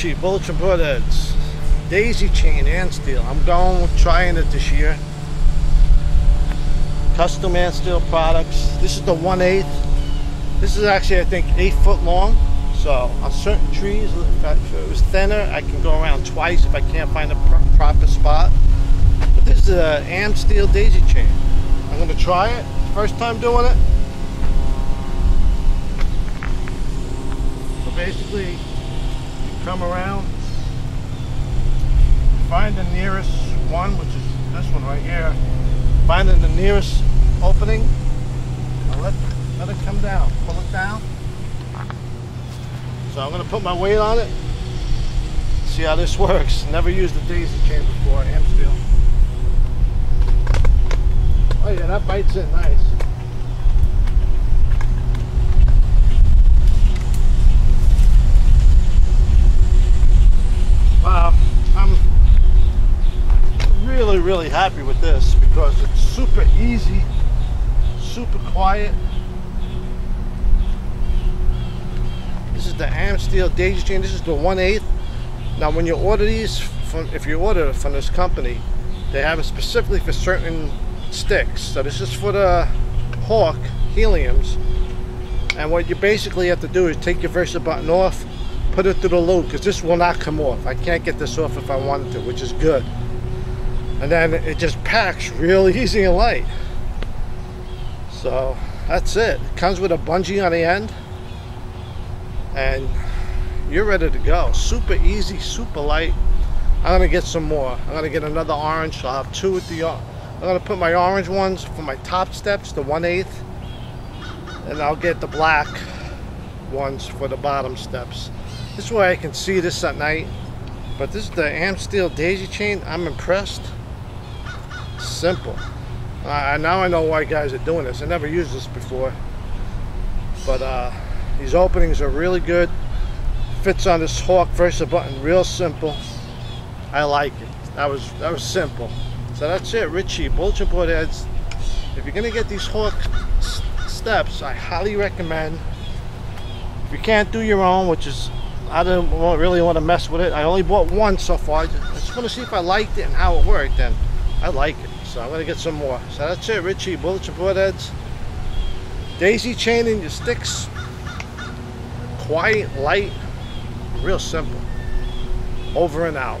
Bullets and Broadheads, Daisy Chain Amsteel. I'm going with trying it this year. Custom Amsteel products. This is the 1 8 This is actually, I think, 8 foot long. So on certain trees, if, it was thinner, I can go around twice if I can't find a pr proper spot. But this is a Amsteel Daisy Chain. I'm going to try it. First time doing it. So basically, come around, find the nearest one, which is this one right here. Finding the nearest opening, let, let it come down. Pull it down. So I'm going to put my weight on it, see how this works. Never used a daisy chain before, Amsteel. Oh yeah, that bites in nice. Wow, I'm really, happy with this because it's super easy, super quiet. This is the Amsteel Daisy Chain. This is the 1 8 Now, when you order these, from if you order from this company, they have it specifically for certain sticks. So this is for the Hawk Heliums. And what you basically have to do is take your Versa button off, put it through the loop because this will not come off. I can't get this off if I wanted to, which is good. And then it just packs real easy and light. So that's it. It comes with a bungee on the end. And you're ready to go. Super easy, super light. I'm gonna get some more. I'm gonna get another orange. So I'll have two with the I'm gonna put my orange ones for my top steps, the 1 8 and I'll get the black ones for the bottom steps. This way I can see this at night. But this is the Amsteel daisy chain. I'm impressed. Simple. Uh, now I know why guys are doing this. I never used this before. But uh, these openings are really good. Fits on this Hawk Versa button real simple. I like it. That was that was simple. So that's it, Richie. Bullets and Broadheads. If you're gonna get these Hawk steps, I highly recommend. If you can't do your own, which is I don't really want to mess with it. I only bought one so far. I just want to see if I liked it and how it worked, and I like it. So I'm going to get some more. So that's it, Richie. Bullets and Broadheads. Daisy chaining your sticks. Quiet, light, real simple. Over and out.